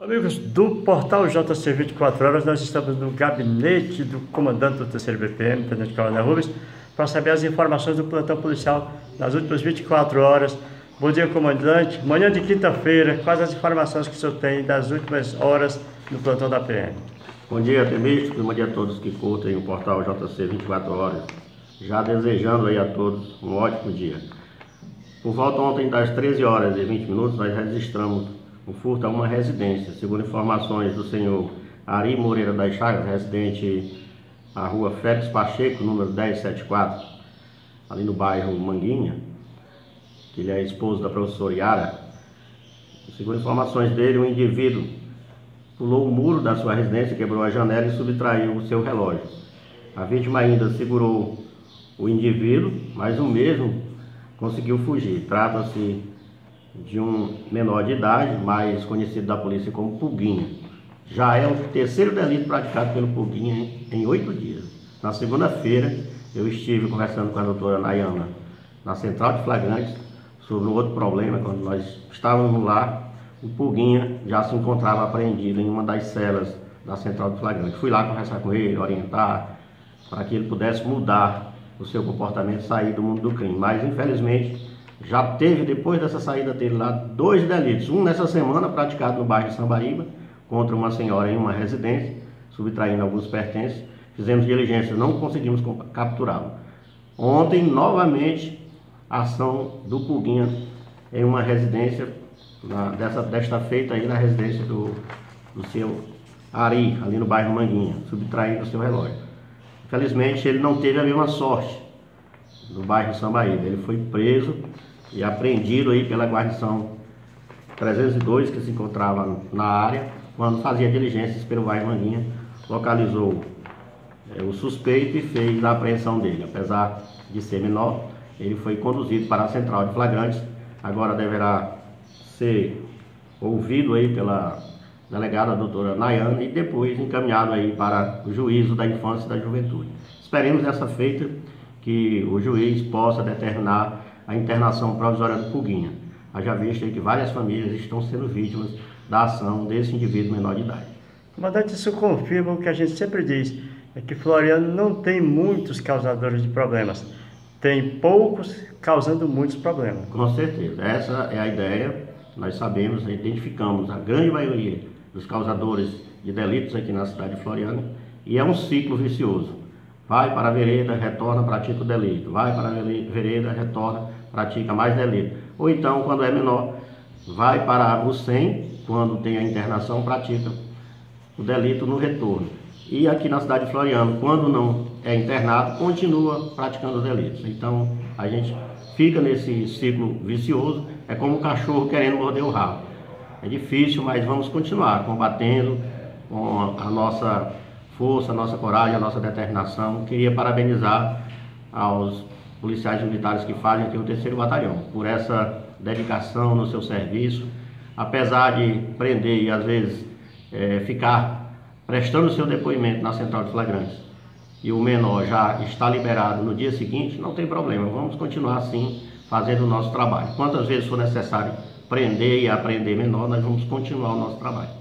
Amigos do portal JC 24 Horas, nós estamos no gabinete do comandante do terceiro BPM, Tenente Coronel Rubens, para saber as informações do plantão policial nas últimas 24 horas. Bom dia, comandante. Manhã de quinta-feira, quais as informações que o senhor tem das últimas horas no plantão da PM? Bom dia, Temístico. Bom dia a todos que curtem o portal JC 24 Horas. Já desejando aí a todos um ótimo dia. Por volta ontem das 13 horas e 20 minutos, nós registramos o furto a uma residência. Segundo informações do senhor Ari Moreira das Chagas, residente na rua Félix Pacheco, número 1074, ali no bairro Manguinha, que ele é esposo da professora Yara. Segundo informações dele, o indivíduo pulou o muro da sua residência, quebrou a janela e subtraiu o seu relógio. A vítima ainda segurou o indivíduo, mas o mesmo conseguiu fugir. Trata-se de um menor de idade, mais conhecido da polícia como Puguinha. Já é o terceiro delito praticado pelo Puguinha em oito dias. Na segunda-feira, eu estive conversando com a doutora Nayana na central de flagrantes sobre um outro problema. Quando nós estávamos lá, o Puguinha já se encontrava apreendido em uma das celas da central de flagrantes. Fui lá conversar com ele, orientar, para que ele pudesse mudar o seu comportamento, sair do mundo do crime. Mas, infelizmente, já teve, depois dessa saída dele lá, dois delitos. Um nessa semana, praticado no bairro de Sambaíba, contra uma senhora em uma residência, subtraindo alguns pertences. Fizemos diligências, não conseguimos capturá-lo. Ontem, novamente, ação do Puguinha em uma residência, na, dessa, desta feita aí na residência do, do seu Ari, ali no bairro Manguinha, subtraindo o seu relógio. Infelizmente, ele não teve a mesma sorte do bairro Sambaíba. Ele foi preso e apreendido aí pela guarnição 302 que se encontrava na área, quando fazia diligências pelo bairro Manguinha, localizou é, o suspeito e fez a apreensão dele. Apesar de ser menor, ele foi conduzido para a central de flagrantes, agora deverá ser ouvido aí pela delegada doutora Nayane e depois encaminhado aí para o juízo da infância e da juventude. Esperemos essa feita que o juiz possa determinar a internação provisória do Puguinha. Haja visto que várias famílias estão sendo vítimas da ação desse indivíduo menor de idade. Comandante, isso confirma o que a gente sempre diz, é que Floriano não tem muitos causadores de problemas, tem poucos causando muitos problemas. Com certeza, essa é a ideia, nós sabemos, identificamos a grande maioria dos causadores de delitos aqui na cidade de Floriano e é um ciclo vicioso. Vai para a vereda, retorna, pratica o delito. Vai para a vereda, retorna, pratica mais delito. Ou então, quando é menor, vai para o SEM, quando tem a internação, pratica o delito no retorno. E aqui na cidade de Floriano, quando não é internado, continua praticando os delitos. Então, a gente fica nesse ciclo vicioso, é como um cachorro querendo morder o rabo. É difícil, mas vamos continuar combatendo com a nossa força, a nossa coragem, a nossa determinação. Queria parabenizar aos policiais militares que fazem aqui o terceiro batalhão por essa dedicação no seu serviço, apesar de prender e às vezes é, ficar prestando seu depoimento na central de flagrantes e o menor já está liberado no dia seguinte, não tem problema, vamos continuar assim fazendo o nosso trabalho. Quantas vezes for necessário prender e aprender menor, nós vamos continuar o nosso trabalho.